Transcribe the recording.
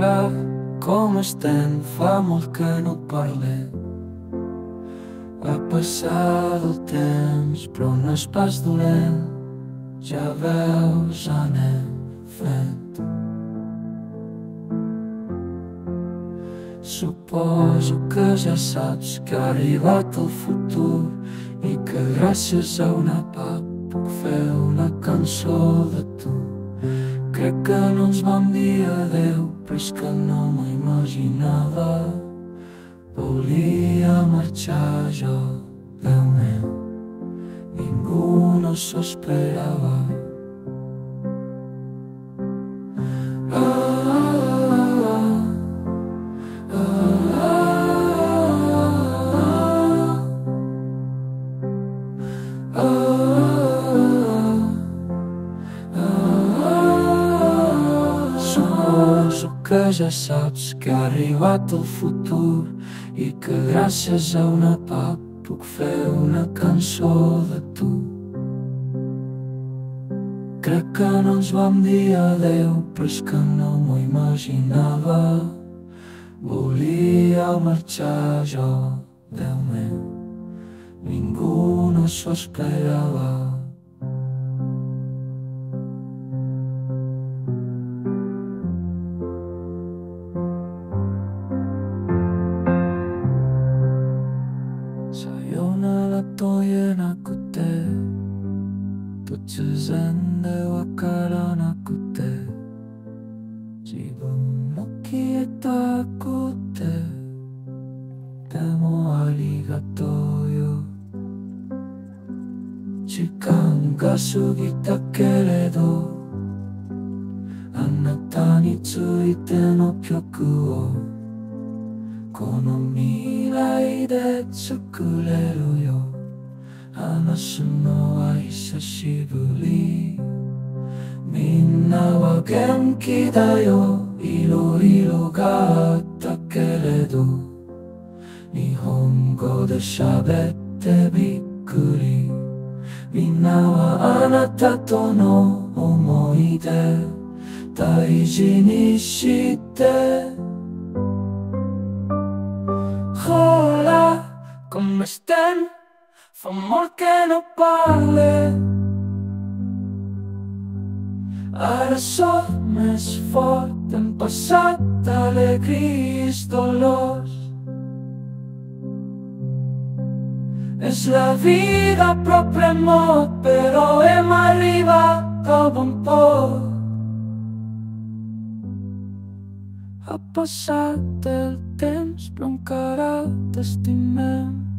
Hola, com estem? Fa molt que no et parlem. Ha passat el temps, però no és pas dolent. Ja veus, anem fent. Suposo que ja saps que ha arribat el futur i que gràcies a una app puc fer una cançó de tu. Crec que no ens vam dir adeu, però és que no m'ho imaginava. Volia marxar jo, Déu meu, ningú no s'ho esperava. Que ja saps que ha arribat el futur i que gràcies a una pap puc fer una cançó de tu. Crec que no ens vam dir adeu, però és que no m'ho imaginava. Volia marxar jo, Déu meu, ningú no s'ho esperava. と言えなくて突然でわからなくて自分も消えたくてでもありがとうよ。時間が過ぎたけれどあなたについての曲をこの未来で作れるよ。話すのは久しぶり。みんなは元気だよ。いろいろがあったけれど。日本語で喋ってびっくり。みんなはあなたとの思い出。大事にして。Hola, com estem? Fa molt que no parlem. Ara som més fort, hem passat alegries, dolors. És la vida a prop remot, però hem arribat al bon port. Ha passat el temps, però encara t'estimem.